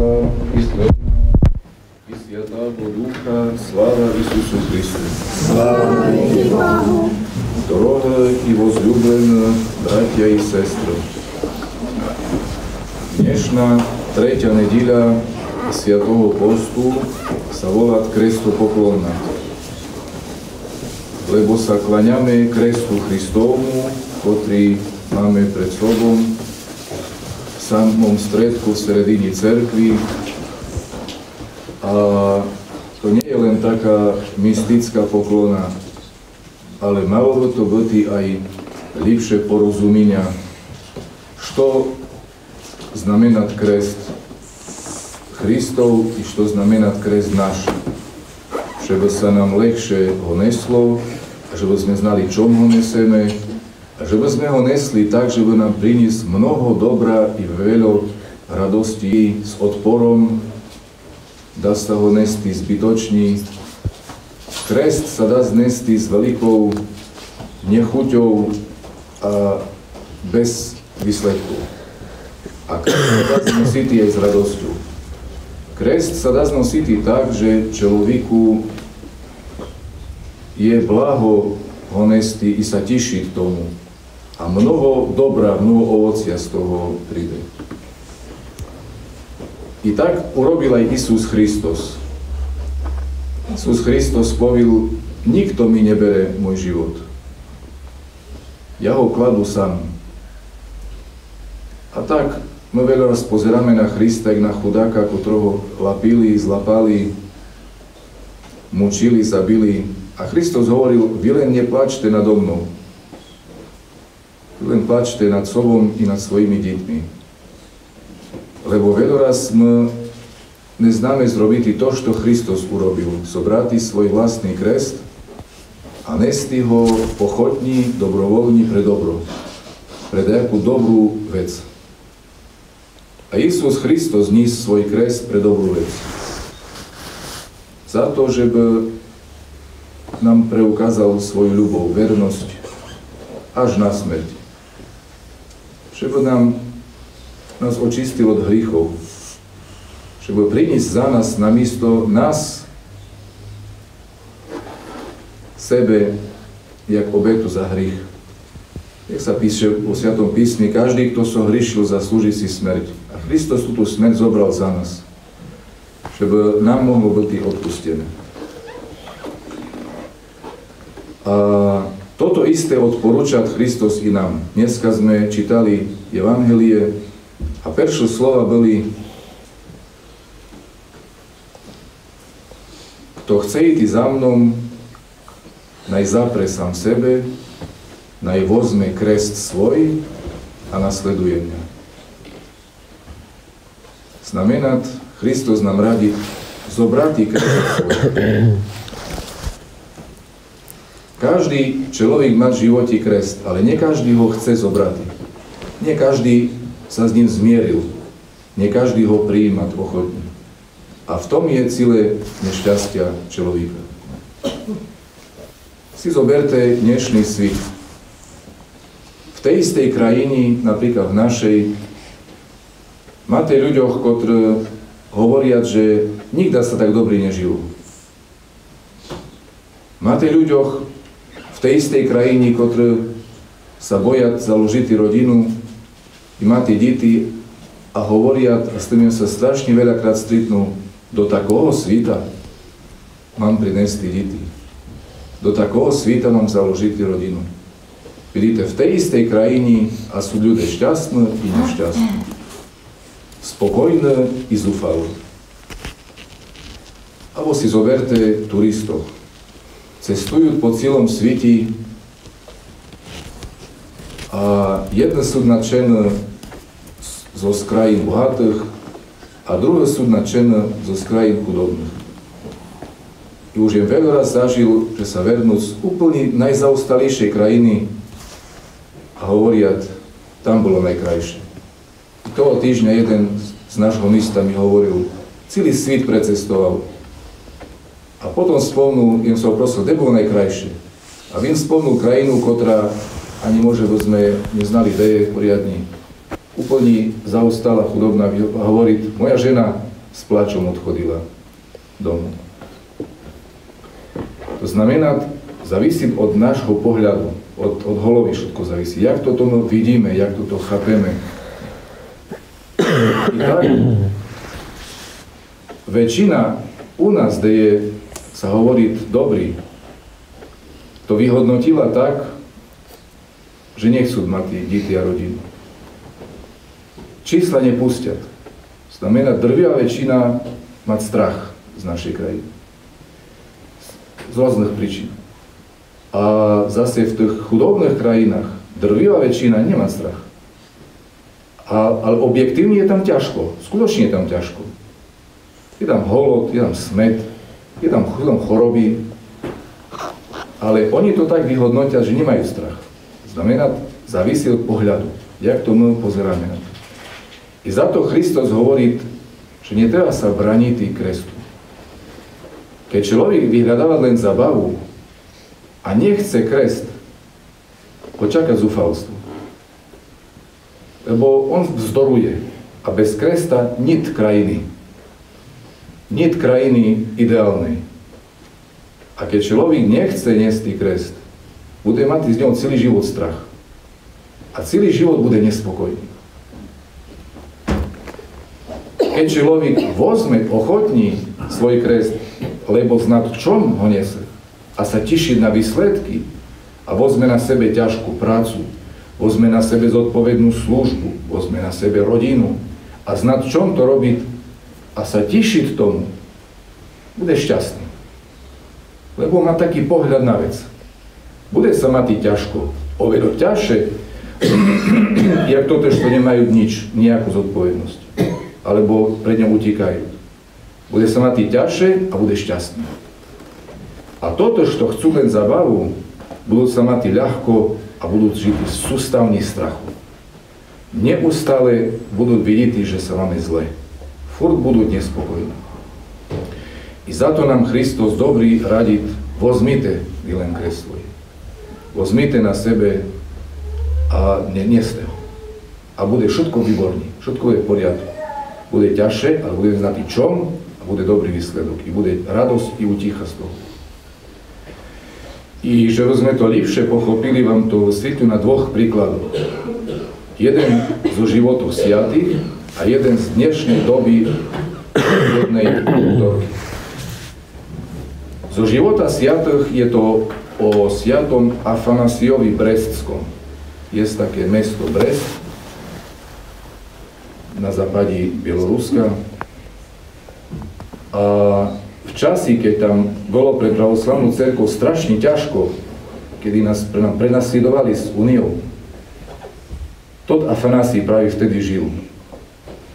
Отца и Сына и Святого Духа, слава Исусу Христу. Слава Богу. Дорога и возлюблена, братья и сестры. Dnešná tretia nedíľa Sviatoho postu sa volá Krestu poklonna. Lebo sa klaňame Krestu Christovmu, ktorý máme pred sobom v samom stredku, v sredini cerkvi. A to nie je len taká mystická poklona, ale malo to byť aj lepšie porozumenia, što znamená krest Kristov i što znamená krest náš. Že by sa nám lehšie ho neslo, že by sme znali, čom ho neseme, že by sme ho nesli tak, že by nám priniesť mnoho dobra i veľa radosti s odporom, dá sa ho nesti zbytočný. Krest sa dá znesti s veľkou nechuťou a bez výsledku. A krest sa dá znosiť aj s radosťou. Krest sa dá znosiť tak, že človeku je blaho ho nesti i sa tišiť tomu. A mnoho dobra, mnoho ovocia z toho príde. I tak urobil aj Isus Christos. Isus Christos povil, nikto mi nebere môj život. Ja ho kladu sám. A tak my veľa raz pozeráme na Krista, na chudáka, ktorého lapili, zlapali, mučili, zabili. A Kristus hovoril, vy len neplačte nado mnou. Len plačte nad sobom i nad svojimi deťmi. Lebo veľa raz my neznáme zrobiť to, čo Kristus urobil. Zobrati svoj vlastný krest a nesti ho pochodní, dobrovoľní pre dobro. Pre nejakú dobrú vec. A Isus Hristos nies svoj kres pre dobrú vec. Za to, že by nám preukázal svoju ľubov, vernosť až na smrť. Že by nám nás očistil od hriechov. Že by priniesť za nás na místo nás sebe jak obetu za hrych. Jak sa píše vo Sviatom písmi, každý, kto so hryšil, zaslúži si smrť. A Kristus túto smrť zobral za nás, żeby nám mohlo byť odpustené. A toto isté odporúča Kristus i nám. Dneska sme čítali Evangelie a peršie slova boli Kto chce ísť za mnou, naj zapre sám sebe, naj vozme krest svoj a nasleduje mňa. Znamenat, Hristos nám radí zobrati krest svoj. Každý človek má v živote krest, ale nie každý ho chce zobrať. Nie každý sa s ním zmieril. Nie každý ho prijíma ochotne. A v tom je cíle nešťastia človeka. Si zoberte dnešný svit. V tej istej krajini, napríklad v našej, máte ľuďoch, ktorí hovoria, že nikda sa tak dobrý nežijú. Máte ľuďoch tej istej krajini, ktorí sa boja založiť rodinu i máte deti a hovoria, a s tým sa strašne veľakrát stritnú, do takého svita mám priniesť deti. Do takého svita mám založiť rodinu. Vidíte, v tej istej krajini a sú ľudia šťastní i nešťastní. Spokojné i zúfalé. Abo si zoberte turistov. Cestujú po celom svete a jedne sú nadšené zo krajín bohatých a druhé sú nadšené zo krajín chudobných. I už je veľa raz zažil, že sa vernú z úplne najzaostalejšej krajiny a hovoria, tam bolo najkrajšie. I toho týždňa jeden z nášho místa mi hovoril, celý svit precestoval. A potom spomnul, jem sa prosil, kde bolo najkrajšie. A viem spomnul krajinu, ktorá ani môže, sme neznali, kde je poriadne. Úplne zaostala, chudobná a hovorí, moja žena s plačom odchodila domov. To znamená, závisí od nášho pohľadu, od, od holovy všetko závisí. Jak to tomu vidíme, jak to chápeme. I tak, väčšina u nás, kde je, sa hovorí dobrý, to vyhodnotila tak, že nechcú mať deti a rodinu. Čísla nepustia. Znamená, drvia väčšina mať strach z našej krajiny. Z rôznych príčin. A zase v tých chudobných krajinách drvivá väčšina nemá strach. A, ale objektívne je tam ťažko. Skutočne je tam ťažko. Je tam holod, je tam smet, je tam, je tam choroby. Ale oni to tak vyhodnotia, že nemajú strach. Znamená, závisí od pohľadu. Jak to my pozeráme na to. I za to Hristos hovorí, že netreba sa braniť krestu. Keď človek vyhľadáva len zabavu a nechce krest, počaká zúfalstvo. Lebo on vzdoruje a bez kresta nit krajiny. Nit krajiny ideálnej. A keď človek nechce niesť krest, bude mať z neho celý život strach. A celý život bude nespokojný. Keď človek vozme ochotní svoj kres, lebo zná, čom ho nese a sa teší na výsledky a vozme na sebe ťažkú prácu, vozme na sebe zodpovednú službu, vozme na sebe rodinu a znať, čom to robiť a sa tešiť tomu, bude šťastný. Lebo má taký pohľad na vec. Bude sa mať ťažko, oveľa ťažšie, jak toto, čo nemajú nič, nejakú zodpovednosť alebo pred ňou utíkajú. Bude sa mať ťažšie a bude šťastný. A toto, čo chcú len zabavu, budú sa mať ľahko a budú žiť v sústavní strachu. Neustále budú vidieť, že sa máme zle. Furt budú nespokojní. I za to nám Kristus dobrý radiť, vozmite vy len kreslo. Vozmite na sebe a nenieste ho. A bude všetko výborný, všetko je v poriadku bude ťažšie, ale bude znatý čom a bude dobrý výsledok. I bude radosť i uticha z toho. I že sme to lepšie pochopili, vám to vysvetlím na dvoch príkladoch. Jeden zo životov sviatých a jeden z dnešnej doby jednej autorky. Zo života sviatých je to o sviatom Afanasiovi Brestskom. Je také mesto Brest, na západe Bieloruska. A v časi, keď tam bolo pre pravoslavnú cerkev strašne ťažko, kedy nás prenasledovali s Uniou, Tod Afanasí práve vtedy žil.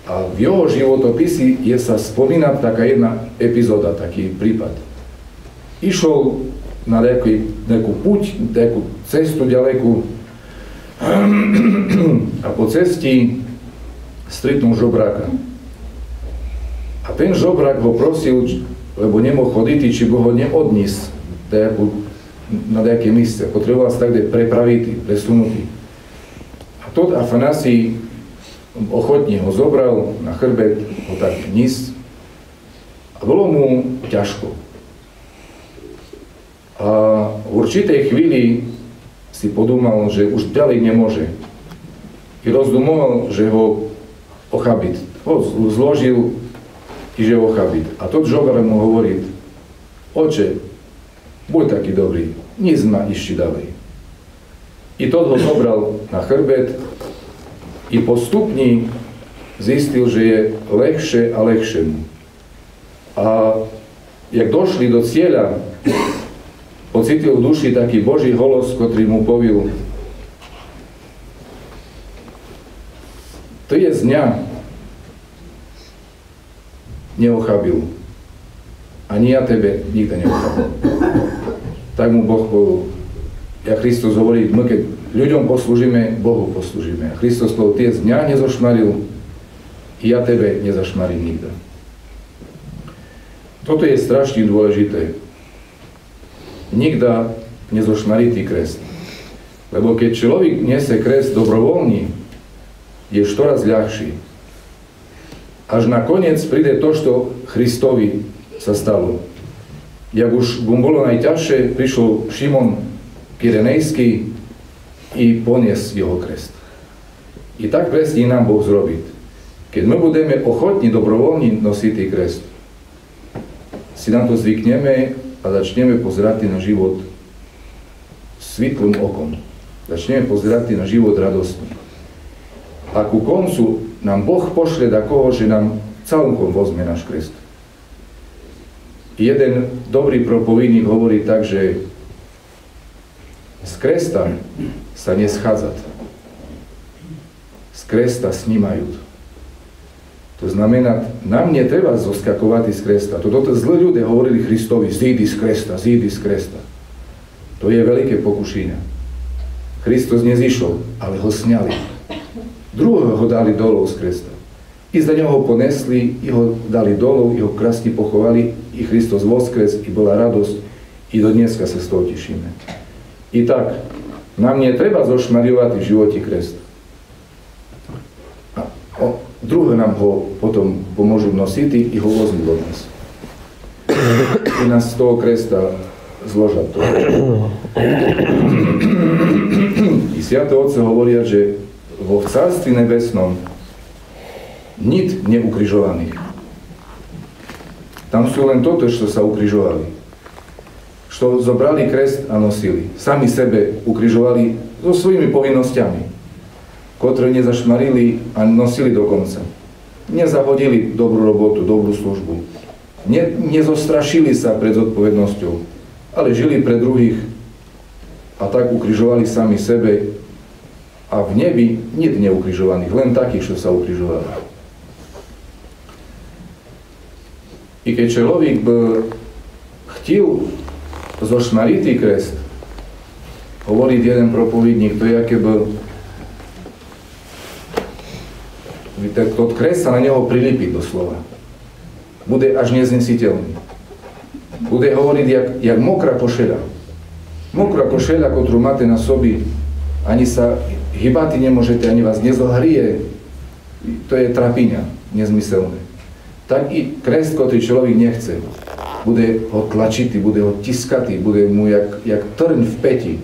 A v jeho životopisi je sa spomína taká jedna epizóda, taký prípad. Išiel na nejakú, nejakú puť, nejakú cestu ďalekú a po cesti stretnul žobráka. A ten žobrák ho prosil, lebo nemohol chodiť, či by ho neodniesť na nejaké míste. Potreboval sa tak prepraviť, presunutý. A tot Afanasí ochotne ho zobral na chrbet, ho tak níz. A bolo mu ťažko. A v určitej chvíli si podúmal, že už ďalej nemôže. I rozdumoval, že ho ochabit. Ho zložil, že ochabit. A tot žogar mu hovorí, oče, buď taký dobrý, nic ma ešte ďalej. I tot ho zobral na chrbet i postupne zistil, že je lehšie a lehšie. A jak došli do cieľa, pocitil v duši taký Boží holos, ktorý mu povil, To je z dňa neochabil. Ani ja tebe nikto neochabil. Tak mu Boh povedal, ja Kristus hovorí, my keď ľuďom poslúžime, Bohu poslúžime. A Kristus povedal, ty z dňa nezošmaril, ja tebe nezašmarím nikto. Toto je strašne dôležité. Nikda nezošmarí tý kres. Lebo keď človek nese kres dobrovoľný, je štoraz ľahší. Až nakoniec príde to, čo Christovi sa stalo. Jak už mu bolo najťažšie, prišiel Šimon Kyrenejský i ponies jeho krest. I tak presne nám Boh zrobiť. Keď my budeme ochotní, dobrovoľní nosiť krest, si na to zvykneme a začneme pozerať na život svitlým okom. Začneme pozerať na život radostný. A ku koncu nám Boh pošle takoho, že nám celkom vozme náš krest. Jeden dobrý propovedník hovorí tak, že z kresta sa neschádzať. Z kresta snímajú. To znamená, nám netreba zoskakovať z kresta. Toto zlé ľudia hovorili Christovi, zídi z kresta, zídi z kresta. To je veľké pokušenie. Kristus nezišol, ale ho sňali. Druhého ho dali dolov z kresta. I za neho ho ponesli, i ho dali dolov, i ho krásne pochovali, i Kristus voskres, i bola radosť, i do dneska sa z toho tešíme. I tak, nám netreba zošmariovať v živote krest. A o, druhé nám ho potom pomôžu nosiť i ho vozmú do nás. I nás z toho kresta zložať to. I Sviaté Otce hovoria, že vo Cárstvi nebesnom nič neukrižovaných. Tam sú len toto, čo sa ukrižovali. Čo zobrali krest a nosili. Sami sebe ukrižovali so svojimi povinnosťami, ktoré nezašmarili a nosili do konca. Nezahodili dobrú robotu, dobrú službu. Ne, nezostrašili sa pred zodpovednosťou, ale žili pre druhých a tak ukrižovali sami sebe a v nebi nie neukrižovaných, len takých, čo sa ukrižovali. I keď človek by chtil zošmaritý krest, hovorí jeden propovedník, to je aké by to kres sa na neho prilípiť doslova. Bude až neznesiteľný. Bude hovoriť jak, jak mokrá košeľa. Mokrá košeľa, ktorú máte na sobi, ani sa hybáty nemôžete, ani vás nezohrie, to je trapiňa, nezmyselné. Tak i kres, ktorý človek nechce, bude ho tlačitý, bude ho tiskatý, bude mu jak, jak trň v peti,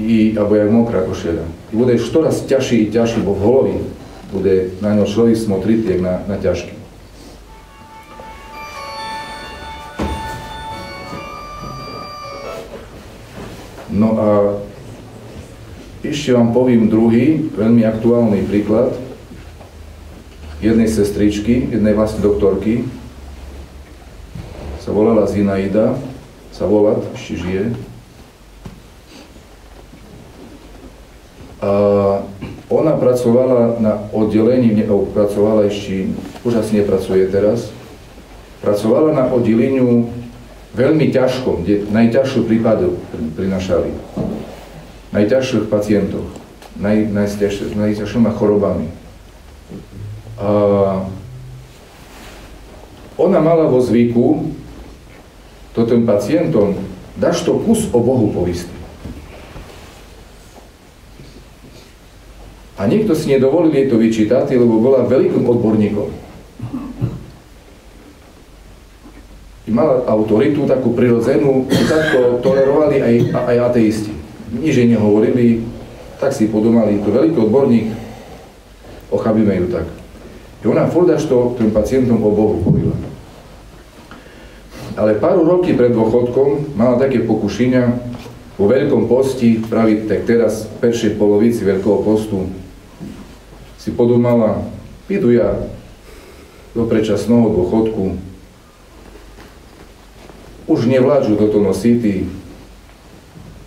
i, alebo jak mokrá košeľa. Bude štoraz ťažší i ťažší, bo v holovi bude na ňo človek smotritý, jak na, na ťažký. No a ešte vám poviem druhý, veľmi aktuálny príklad jednej sestričky, jednej vlastne doktorky. Sa volala Zinaida, sa volať, ešte žije. A ona pracovala na oddelení, pracovala ešte, už asi nepracuje teraz, pracovala na oddeleniu veľmi ťažkom, kde najťažšiu prípadu prinašali najťažších pacientov, naj, najťažšími chorobami. A ona mala vo zvyku to tým pacientom dáš to kus o Bohu povistý. A niekto si nedovolil jej to vyčítať, lebo bola veľkým odborníkom. I mala autoritu takú prirodzenú, takto tolerovali aj, aj ateisti nič jej nehovorili, tak si podomali, to veľký odborník, ochabíme ju tak. I ona fordaš to tým pacientom o Bohu povila. Ale pár roky pred dôchodkom mala také pokušenia vo veľkom posti, pravi tak teraz v peršej polovici veľkého postu, si podumala, pidu ja do predčasného dôchodku, už nevládžu toto nosity,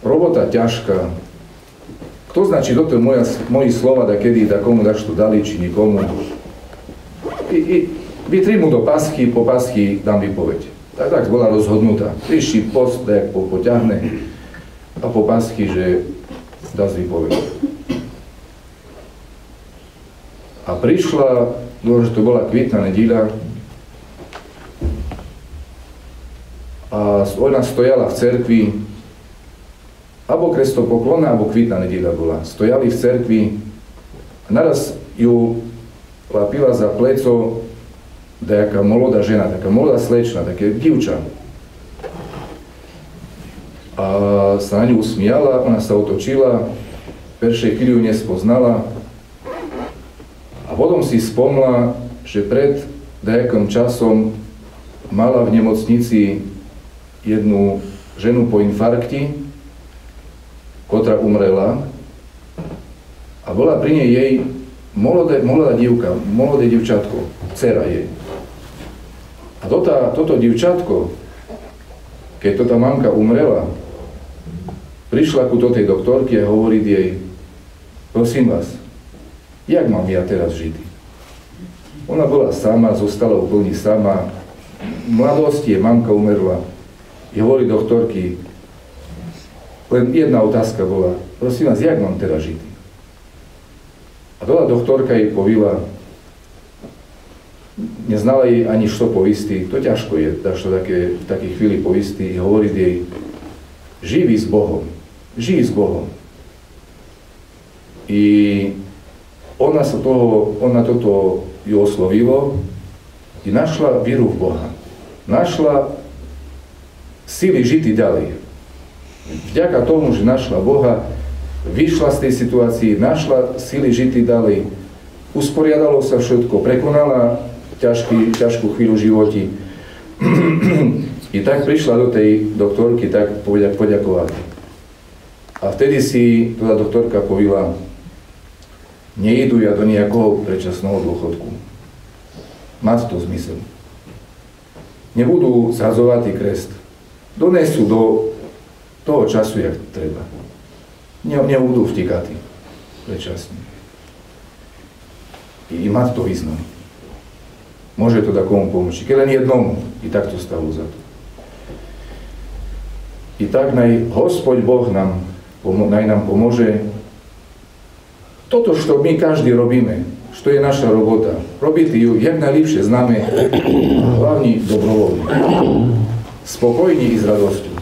robota ťažká. Kto značí toto moja, moji slova, da kedy, da komu daš to dali, či nikomu. I, i mu do paschy, po paschy dám vypoveď. Tak, tak bola rozhodnutá. Priší post, jak po, poťahne a po paschy, že dá vypoveď. A prišla, no, že to bola kvitná nedíľa, a ona stojala v cerkvi alebo poklona, alebo kvitná nedela bola. Stojali v cerkvi a naraz ju lapila za pleco nejaká molodá žena, taká molodá slečna, také divča. A sa na ňu usmiala, ona sa otočila, peršej chvíľu nespoznala a potom si spomla, že pred nejakým časom mala v nemocnici jednu ženu po infarkti, ktorá umrela a bola pri nej jej molodé, molodá divka, molodé divčatko, dcera jej. Toto, toto divčatko, keď to tá mamka umrela, prišla ku tej doktorke a hovorí jej, prosím vás, jak mám ja teraz žiť? Ona bola sama, zostala úplne sama. V mladosti je mamka umerla. I hovorí doktorky, len jedna otázka bola, prosím vás, jak mám teraz žiť? A teda doktorka jej povila, neznala jej ani što povisti, to ťažko je, što také, v takej chvíli povisti i hovoriť jej, živí s Bohom, živí s Bohom. I ona sa toho, ona toto ju oslovilo i našla vieru v Boha. Našla sily žity ďalej. Vďaka tomu, že našla Boha, vyšla z tej situácii, našla sily žity ďalej, usporiadalo sa všetko, prekonala ťažký, ťažkú chvíľu životi. I tak prišla do tej doktorky tak poďakovať. A vtedy si teda doktorka povila, nejdu ja do nejakého predčasného dôchodku. Má to zmysel. Nebudú zhazovať krest. Donesú do toho času, jak treba. Ne, nebudú vtikatí predčasne. I má to význam. Môže to takomu pomôcť. Keď len jednomu, i tak to stalo za to. I tak naj Hospod Boh nám, naj nám pomôže toto, čo my každý robíme, čo je naša robota, robiť ju jak najlepšie známe, hlavne dobrovoľne. Spokojní i s radosťou.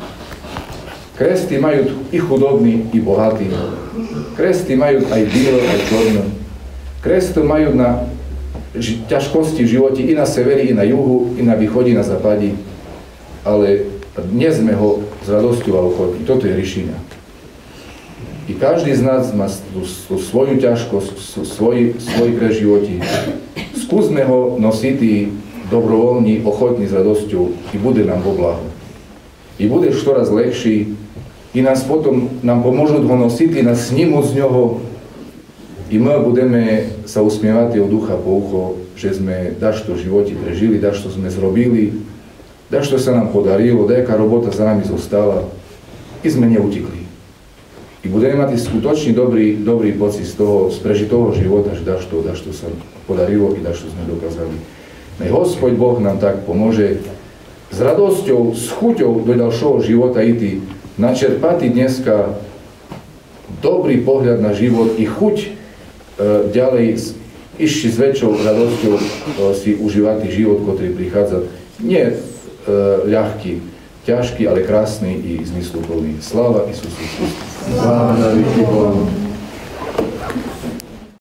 Kresty majú i chudobní, i bohatí. Kresty majú aj biele, aj čorné. Kresty majú na ťažkosti v živote i na severi, i na juhu, i na východe, i na západe. Ale dnes sme ho s radosťou a ochotní. Toto je riešenia. I každý z nás má tú svoju ťažkosť, svoj, svoj pre životi. Skúsme ho nosiť dobrovoľní, ochotní s radosťou i bude nám vo blahu. I bude čoraz lepší, i nás potom nám pomôžu ho nosiť, nás snímu z ňoho, i my budeme sa usmievať od ducha po ucho, že sme dašto v živote prežili, dašto sme zrobili, dašto sa nám podarilo, dajaká robota za nami zostala i sme neutikli. I budeme mať skutočný dobrý, dobrý pocit z toho, z prežitého života, že dašto, dašto sa podarilo i dašto sme dokázali. Nech Hospod Boh nám tak pomôže s radosťou, s chuťou do ďalšieho života ísť, načerpať dneska dobrý pohľad na život i chuť ďalej ešte s väčšou radosťou e, si užívať život, ktorý prichádza. Nie e, ľahký, ťažký, ale krásny i zmysluplný. Sláva Isusu Christu. Sláva na.